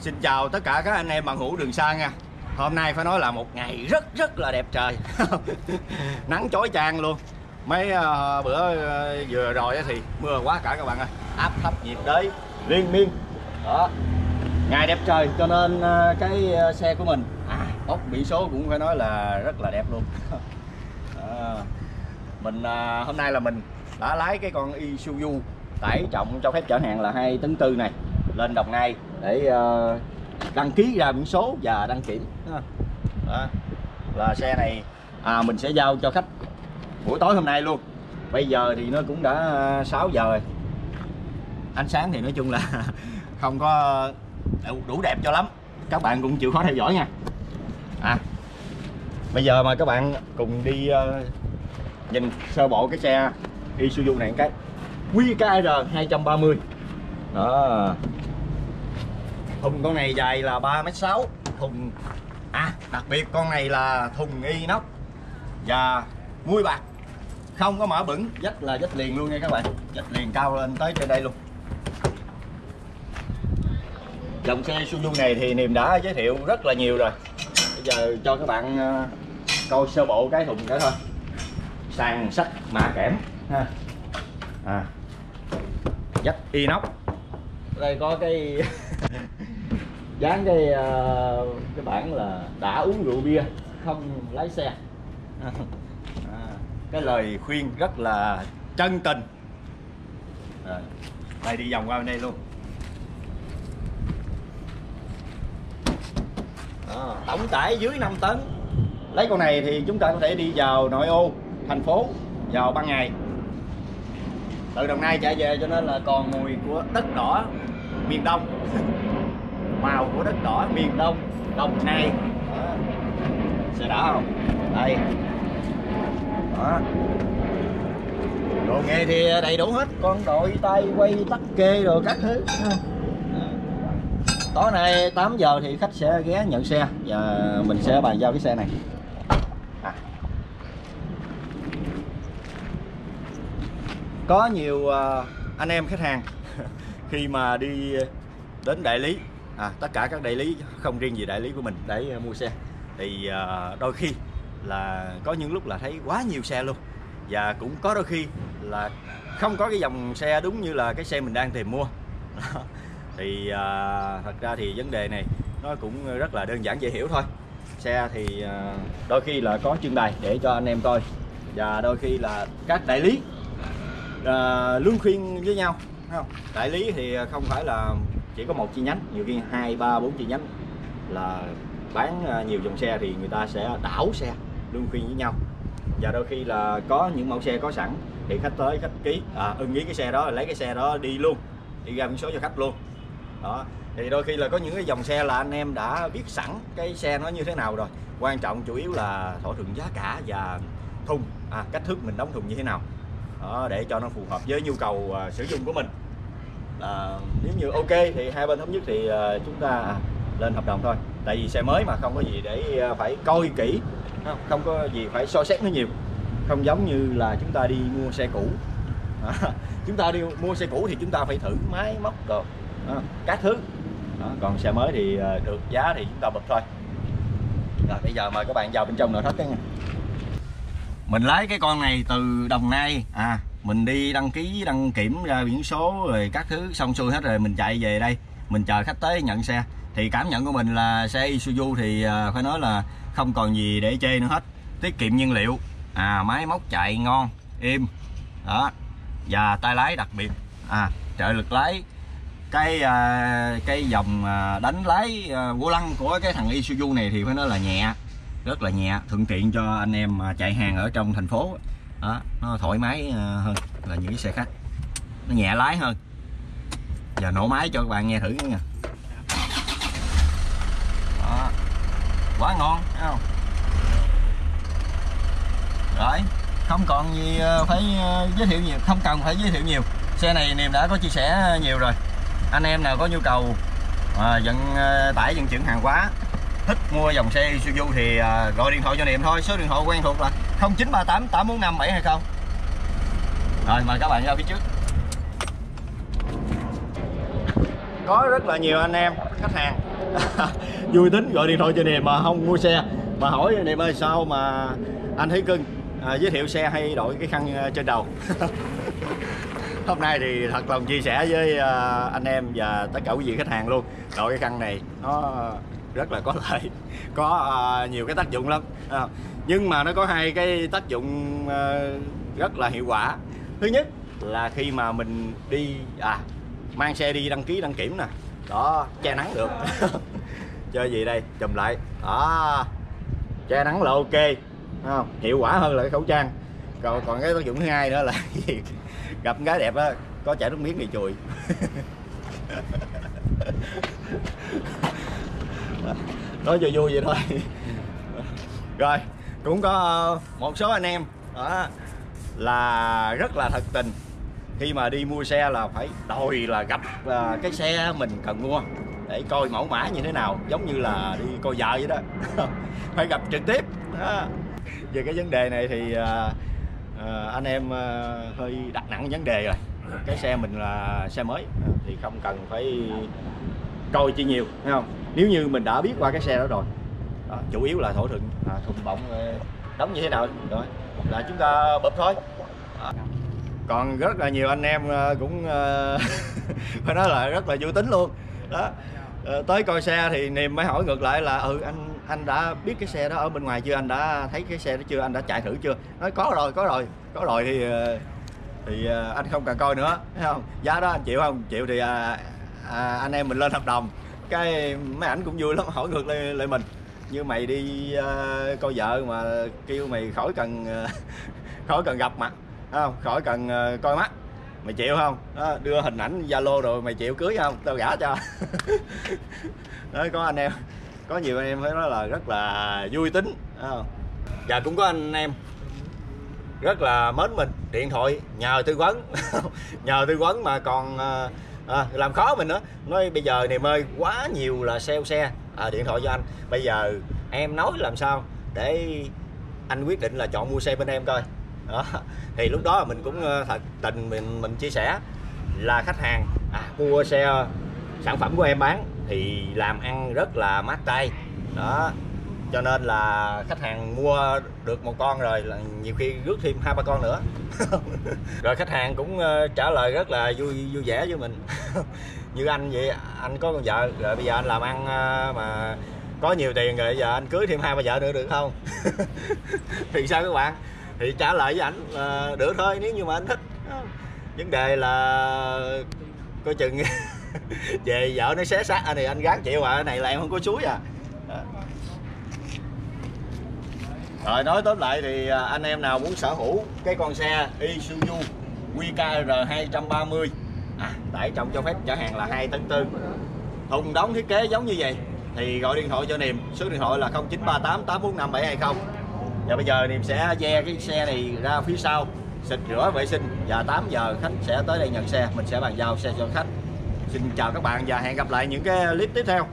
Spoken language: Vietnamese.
Xin chào tất cả các anh em bằng hữu đường xa nha. Hôm nay phải nói là một ngày rất rất là đẹp trời. Nắng chói chang luôn. Mấy uh, bữa uh, vừa rồi thì mưa quá cả các bạn ơi. Áp thấp nhiệt đới liên miên. Đó. Ngày đẹp trời cho nên uh, cái uh, xe của mình à, Ốc biển số cũng phải nói là rất là đẹp luôn. À, Mình uh, hôm nay là mình đã lái cái con Isuzu tải trọng cho phép chở hàng là 2 tấn tư này lên Đồng Nai để ờ, đăng ký ra biển số và đăng kiểm đó. là xe này à, mình sẽ giao cho khách buổi tối hôm nay luôn. Bây giờ thì nó cũng đã ờ, 6 giờ rồi. Ánh sáng thì nói chung là không có đủ đẹp cho lắm. Các bạn cũng chịu khó theo dõi nha. À bây giờ mà các bạn cùng đi uh, nhìn sơ bộ cái xe Isuzu này cái. QKR 230 đó thùng con này dài là 3m6 thùng à đặc biệt con này là thùng inox. Và mui bạc. Không có mở bẩn dách là dách liền luôn nha các bạn. Dách liền cao lên tới trên đây luôn. Dòng xe Suzuki này thì niềm đã giới thiệu rất là nhiều rồi. Bây giờ cho các bạn ờ, coi sơ bộ cái thùng cái thôi. Sàn sắt mạ kẽm. Ha. À. Dách inox. Đây có cái dán cái uh, cái bản là đã uống rượu bia không lái xe. À, cái lời khuyên rất là chân tình. Ờ, à, đây đi vòng qua bên đây luôn. À, tổng tải dưới 5 tấn. Lấy con này thì chúng ta có thể đi vào nội ô thành phố vào ban ngày. Từ đồng nai chạy về cho nên là còn mùi của đất đỏ miền đông. màu của đất đỏ miền đông, đồng nai. Xe đỏ không? Đây. Đó. Đồ nghề thì đầy đủ hết. Con đội tay quay tắt kê rồi các thứ. Tối nay 8 giờ thì khách sẽ ghé nhận xe. Và mình sẽ bàn giao cái xe này. À. có nhiều à, anh em khách hàng khi mà đi đến đại lý à, tất cả các đại lý không riêng gì đại lý của mình để à, mua xe. Thì à, đôi khi là có những lúc là thấy quá nhiều xe luôn. Và cũng có đôi khi là không có cái dòng xe đúng như là cái xe mình đang tìm mua. Thì à, thật ra thì vấn đề này nó cũng rất là đơn giản dễ hiểu thôi. Xe thì à, đôi khi là có trưng bày để cho anh em coi. Và đôi khi là các đại lý à, luôn khuyên với nhau không? đại lý thì không phải là chỉ có một chi nhánh nhiều khi hai ba bốn chi nhánh là bán à, nhiều dòng xe thì người ta sẽ đảo xe luôn phiên với nhau. Và đôi khi là có những mẫu xe có sẵn thì khách tới khách ký à, ưng ý cái xe đó lấy cái xe đó đi luôn đi ra biển số cho khách luôn. Đó thì đôi khi là có những cái dòng xe là anh em đã biết sẵn cái xe nó như thế nào rồi. Quan trọng chủ yếu là thỏa thuận giá cả và thùng à, cách thức mình đóng thùng như thế nào. Đó, để cho nó phù hợp với nhu cầu uh, sử dụng của mình à, nếu như ok thì hai bên thống nhất thì à, chúng ta lên hợp đồng thôi. Tại vì xe mới mà không có gì để à, phải coi kỹ. Không, không có gì phải so xét nó nhiều. Không giống như là chúng ta đi mua xe cũ. À, chúng ta đi mua xe cũ thì chúng ta phải thử máy móc đồ à, các thứ. À, còn xe mới thì à, được giá thì chúng ta bật thôi. Rồi bây giờ mời các bạn vào bên trong nội thất cái nha. Mình lấy cái con này từ đồng nai à mình đi đăng ký đăng kiểm ra biển số rồi các thứ xong xuôi hết rồi mình chạy về đây. Mình chờ khách tới nhận xe. Thì cảm nhận của mình là xe Isuzu thì à, phải nói là không còn gì để chê nữa hết. Tiết kiệm nhiên liệu. À máy móc chạy ngon im đó. Và tay lái đặc biệt. À trợ lực lái. Cái à, cái dòng à, đánh lái à, vô lăng của cái thằng Isuzu này thì phải nói là nhẹ rất là nhẹ thuận tiện cho anh em chạy hàng ở trong thành phố đó nó thoải mái ờ, hơn là những cái xe khác. Nó nhẹ lái hơn. Giờ nổ máy cho các bạn nghe thử nha. Đó. quá ngon thấy không? Rồi không còn gì ờ, phải ờ, giới thiệu nhiều không cần phải giới thiệu nhiều. Xe này niềm đã có chia sẻ nhiều rồi. Anh em nào có nhu cầu à, vận tải vận chuyển hàng hóa thích mua dòng xe Isuzu thì à, gọi điện thoại cho niệm thôi. Số điện thoại quen thuộc là 0938 845 720 rồi mời các bạn ra phía trước. Có rất là nhiều anh em khách hàng. Vui tính gọi điện thoại cho niềm mà không mua xe. Mà hỏi niềm ơi sao mà anh thấy cưng? À, giới thiệu xe hay đội cái khăn ờ, trên đầu? Hôm nay thì thật lòng chia sẻ với ờ, anh em và tất cả quý vị khách hàng luôn. Đội cái khăn này nó rất là có lợi. Có uh, nhiều cái tác dụng lắm. À, nhưng mà nó có hai cái tác dụng uh, rất là hiệu quả. Thứ nhất là khi mà mình đi à mang xe đi đăng ký đăng kiểm nè. Đó che nắng được. Chơi gì đây? Chùm lại. Đó che nắng là ok. Không? Hiệu quả hơn là cái khẩu trang. Còn còn cái tác dụng thứ hai nữa là gì? gặp gái đẹp á có chảy nước miếng thì chùi. nói cho vui vậy thôi. Rồi cũng có một số anh em đó là rất là thật tình. Khi mà đi mua xe là phải đòi là gặp ờ, cái xe mình cần mua để coi mẫu mã như thế nào giống như là đi coi vợ vậy đó. Phải gặp trực tiếp đó. về cái vấn đề này thì à, à, anh em hơi đặt nặng vấn đề rồi. Cái xe mình là xe mới thì không cần phải coi chi nhiều thấy không? Nếu như mình đã biết qua cái xe đó rồi. Đó, chủ yếu là thổ thượng à, thùng bọng ờ, đóng như thế nào rồi là chúng ta bập thôi à. còn rất là nhiều anh em ờ, cũng ờ, phải nói là rất là vui tính luôn. Đó. Tới coi xe thì niềm mới hỏi ngược lại là ừ anh anh đã biết cái xe đó ở bên ngoài chưa? Anh đã thấy cái xe đó chưa? Anh đã chạy thử chưa? Nói có rồi có rồi có rồi. Thì thì anh không cần coi nữa thấy không? Giá đó anh chịu không? Chịu thì à, à, anh em mình lên hợp đồng. Cái mấy ảnh cũng vui lắm hỏi ngược lại, lại mình. Như mày đi ờ, coi vợ mà kêu mày khỏi cần à, khỏi cần gặp mặt không? Khỏi cần ờ, coi mắt. Mày chịu không? Đó, đưa hình ảnh zalo rồi mày chịu cưới không? Tao gả cho. Đó có anh em có nhiều anh em phải nói là rất là vui tính không? và cũng có anh em rất là mến mình. Điện thoại nhờ tư vấn. Nhờ tư vấn mà còn à, à, làm khó mình nữa. Nói bây giờ này ơi quá nhiều là sale xe. À, điện thoại cho anh. Bây giờ em nói làm sao để anh quyết định là chọn mua xe bên em coi. Đó. Thì lúc đó mình cũng ờ, thật tình mình mình chia sẻ là khách hàng à, mua xe ờ, sản phẩm của em bán thì làm ăn rất là mát tay. Đó cho nên là khách hàng mua được một con rồi là nhiều khi rước thêm hai ba con nữa. Rồi khách hàng cũng ờ, trả lời rất là vui vui vẻ với mình. Như anh vậy, anh có con vợ, rồi bây giờ anh làm ăn ờ, mà có nhiều tiền rồi, giờ anh cưới thêm hai ba vợ nữa được không? Thì sao các bạn? Thì trả lời với ảnh là được thôi, nếu như mà anh thích. Vấn đề là coi chừng về vợ nó xé xác anh thì anh gán chịu à cái này là em không có suối à Đó rồi nói tóm lại thì à, anh em nào muốn sở hữu cái con xe Isuzu QKR 230 à, tải trọng cho phép chở hàng là 2 tấn tư. Thùng đóng thiết kế giống như vậy thì gọi điện thoại cho Niềm số điện thoại là 0938 845 720 và bây giờ Niềm sẽ ve cái xe này ra phía sau xịt rửa vệ sinh và 8 giờ khách sẽ tới đây nhận xe mình sẽ bàn giao xe cho khách. Xin chào các bạn và hẹn gặp lại những cái clip tiếp theo.